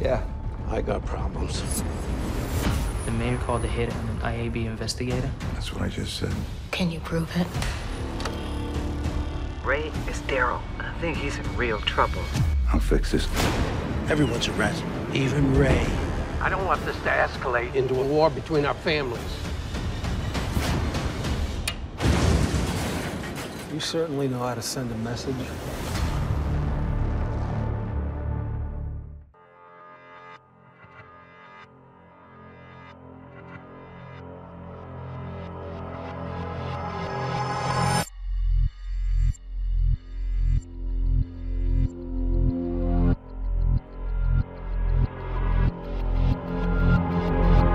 Yeah, I got problems. The mayor called a hit on an IAB investigator. That's what I just said. Can you prove it? Ray is Daryll. I think he's in real trouble. I'll fix this. Everyone's arrested, even Ray. I don't want this to escalate into a war between our families. You certainly know how to send a message.